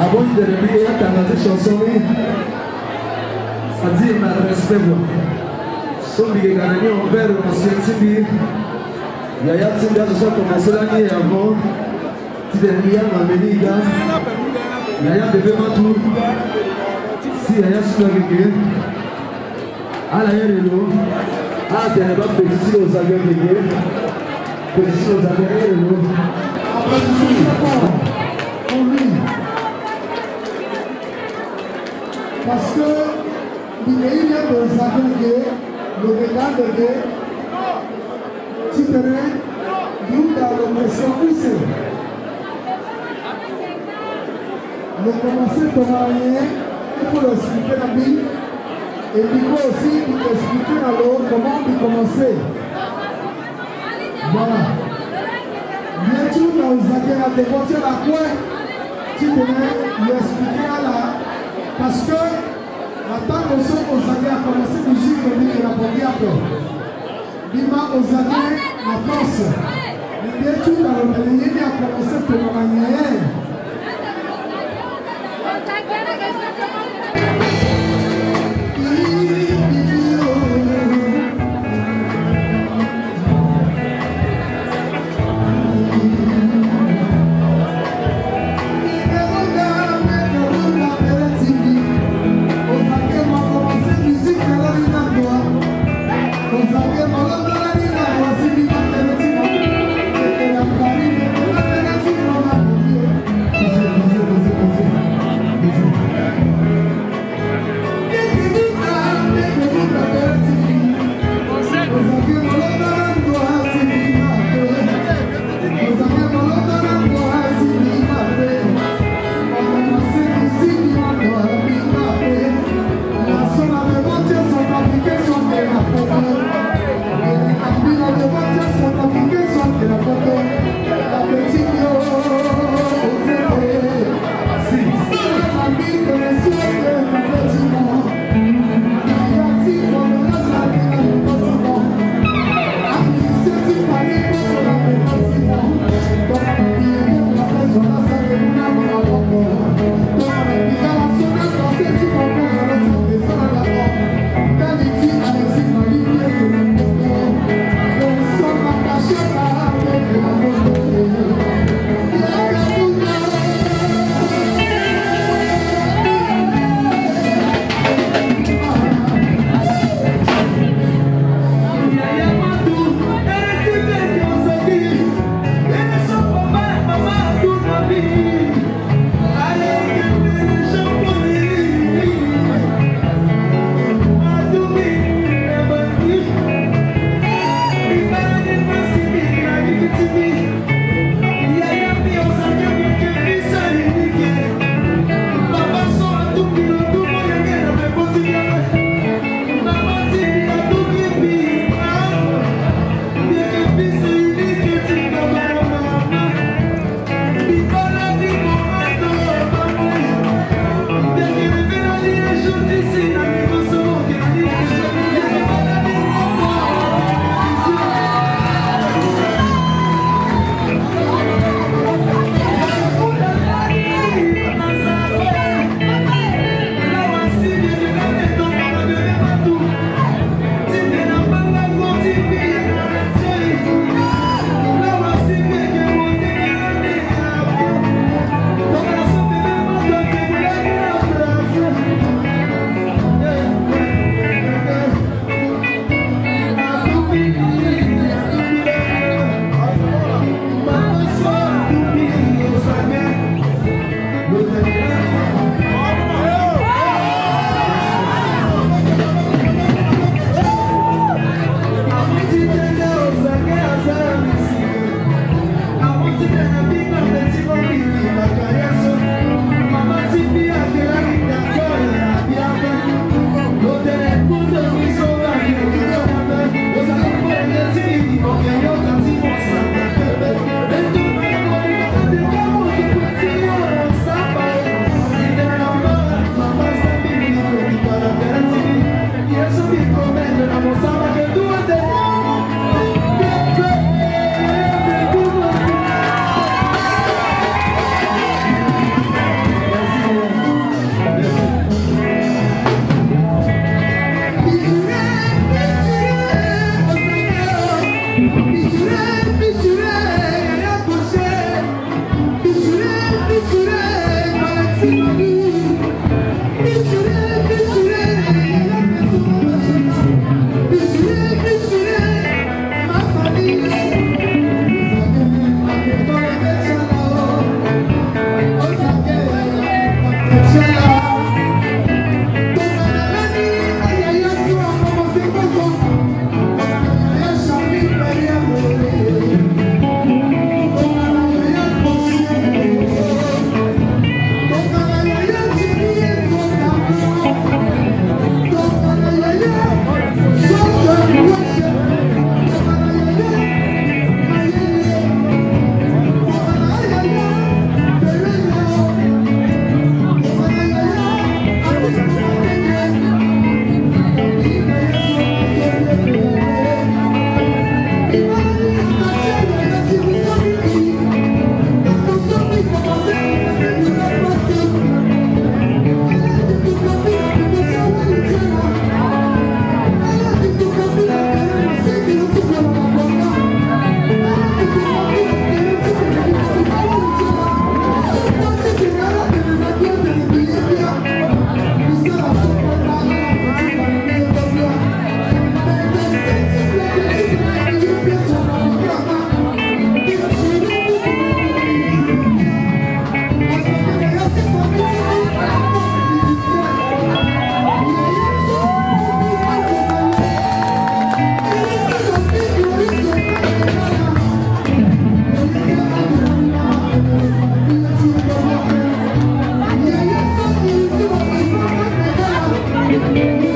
abondele mbi eyatangati chansoni sadire na respebo so mbikekanani ombere ancien timbi yaya timbi azoso akomanselani yavo tideniyanga meniga yaya bebe matu si yaya sukakeke ala ye lelo ala tene bapetisi ozage keke petisi ozage ye lelo parce que l'idée de Zagongue, le regard de Dieu, tu tenais, nous dans l'oppression poussée. Nous commençons de marier, il faut l'expliquer la Bible, et puis aussi, il faut expliquer à l'autre comment il commençait. Voilà. Bien sûr, dans Zagongue, la dépenser à quoi, tu tenais, l'expliquer à la parce que na ntango soki ozali akomase musike ebikela bodiable bima ozali na force linge tuka lobele yini akomase komamanya ye Thank you. Thank you.